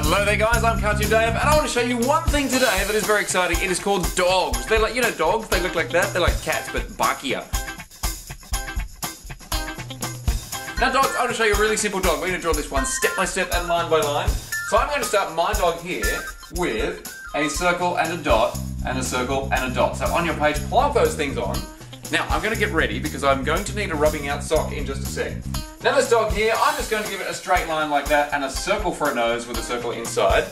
Hello there guys, I'm Cartoon Dave and I want to show you one thing today that is very exciting. It is called dogs. They're like, you know dogs, they look like that. They're like cats but barkier. Now dogs, I want to show you a really simple dog. We're going to draw this one step by step and line by line. So I'm going to start my dog here with a circle and a dot and a circle and a dot. So on your page, plonk those things on. Now I'm going to get ready because I'm going to need a rubbing out sock in just a sec. Now this dog here, I'm just going to give it a straight line like that and a circle for a nose with a circle inside.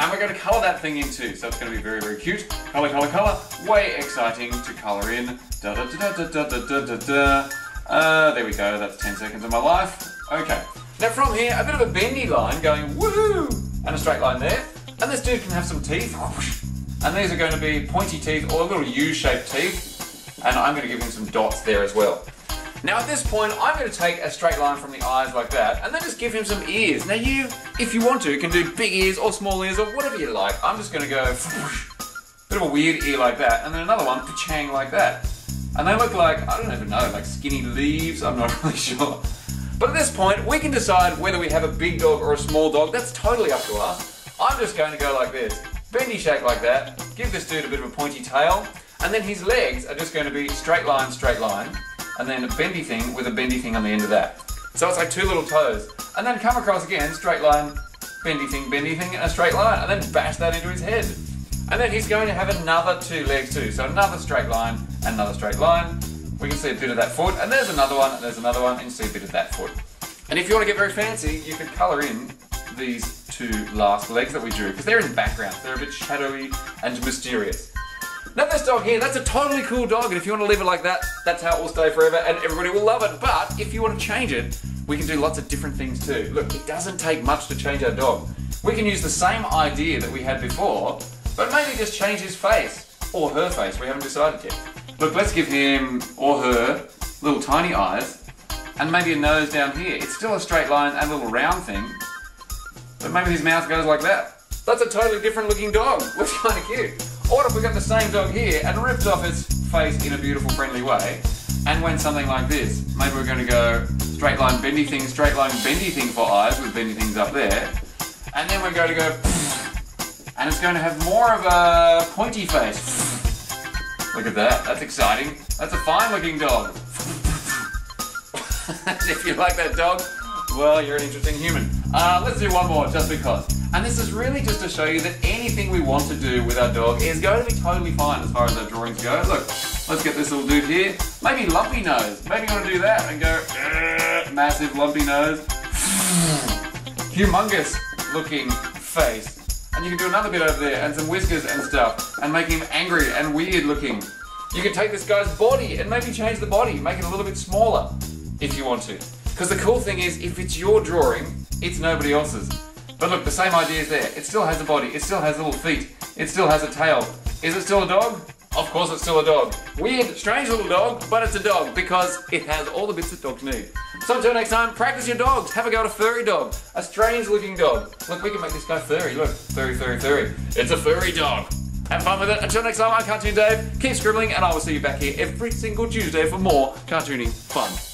And we're going to colour that thing in too, so it's going to be very, very cute. Colour, colour, colour. Way exciting to colour in. Da da da da da da da da da. Uh, there we go, that's 10 seconds of my life. Okay. Now from here, a bit of a bendy line going woohoo, and a straight line there. And this dude can have some teeth. And these are going to be pointy teeth or little U-shaped teeth. And I'm going to give him some dots there as well. Now at this point, I'm going to take a straight line from the eyes like that, and then just give him some ears. Now you, if you want to, can do big ears or small ears or whatever you like. I'm just going to go a bit of a weird ear like that, and then another one, chang like that. And they look like, I don't even know, like skinny leaves, I'm not really sure. But at this point, we can decide whether we have a big dog or a small dog. That's totally up to us. I'm just going to go like this. Bendy shape like that, give this dude a bit of a pointy tail, and then his legs are just going to be straight line, straight line and then a bendy thing with a bendy thing on the end of that. So it's like two little toes. And then come across again, straight line, bendy thing, bendy thing, and a straight line, and then bash that into his head. And then he's going to have another two legs too. So another straight line, another straight line. We can see a bit of that foot, and there's another one, and there's another one, and you see a bit of that foot. And if you want to get very fancy, you could colour in these two last legs that we drew, because they're in the background. They're a bit shadowy and mysterious. Now this dog here, that's a totally cool dog, and if you want to leave it like that, that's how it will stay forever, and everybody will love it. But if you want to change it, we can do lots of different things too. Look, it doesn't take much to change our dog. We can use the same idea that we had before, but maybe just change his face, or her face, we haven't decided yet. Look, let's give him, or her, little tiny eyes, and maybe a nose down here. It's still a straight line and a little round thing, but maybe his mouth goes like that. That's a totally different looking dog. Looks kind of cute. Or if we got the same dog here and ripped off its face in a beautiful, friendly way, and went something like this. Maybe we're going to go straight line bendy thing, straight line bendy thing for eyes with bendy things up there. And then we're going to go, and it's going to have more of a pointy face. Look at that, that's exciting. That's a fine looking dog. if you like that dog, well, you're an interesting human. Uh, let's do one more, just because. And this is really just to show you that anything we want to do with our dog is going to be totally fine as far as our drawings go. Look, let's get this little dude here. Maybe lumpy nose. Maybe you want to do that and go, uh, massive lumpy nose. Humongous looking face. And you can do another bit over there and some whiskers and stuff and make him angry and weird looking. You can take this guy's body and maybe change the body, make it a little bit smaller if you want to. Because the cool thing is, if it's your drawing, it's nobody else's. But look, the same idea is there. It still has a body, it still has little feet, it still has a tail. Is it still a dog? Of course it's still a dog. Weird, strange little dog, but it's a dog because it has all the bits that dogs need. So until next time, practice your dogs. Have a go at a furry dog. A strange looking dog. Look, we can make this guy furry. Look, furry, furry, furry. It's a furry dog. Have fun with it. Until next time, I'm Cartoon Dave. Keep scribbling, and I will see you back here every single Tuesday for more cartooning fun.